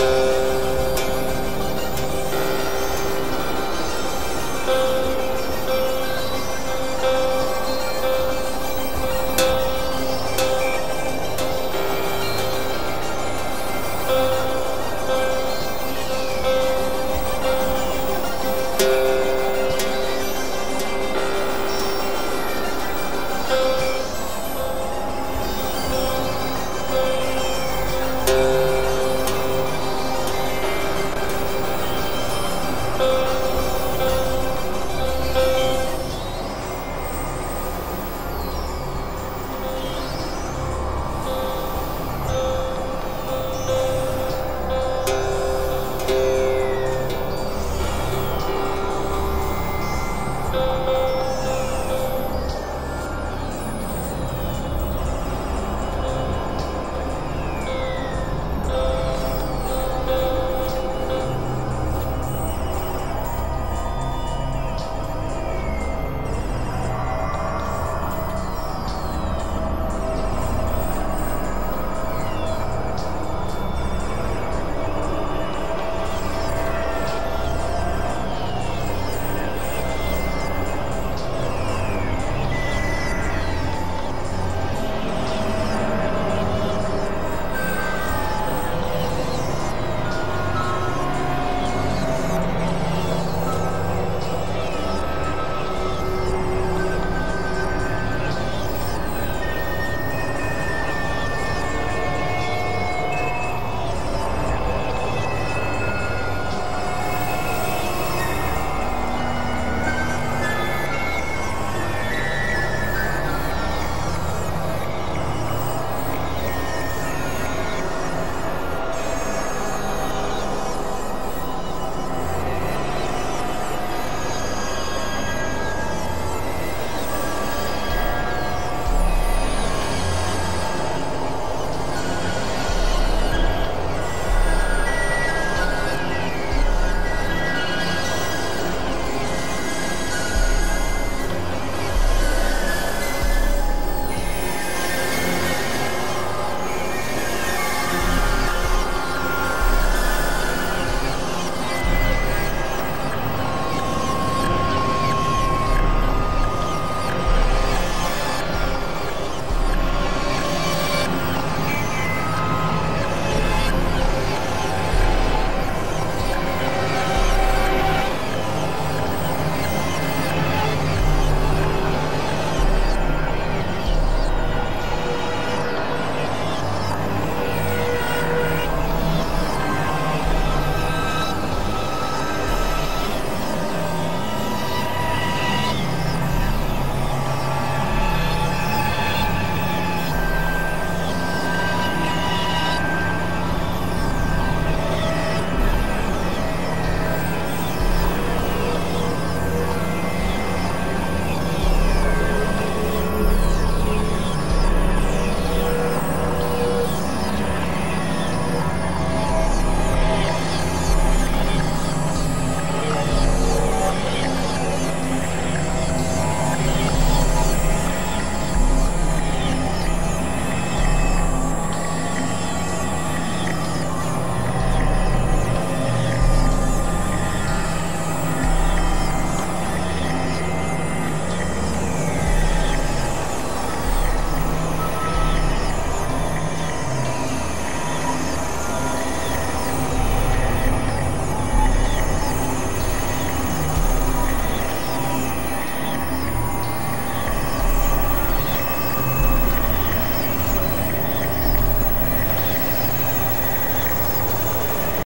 Uh...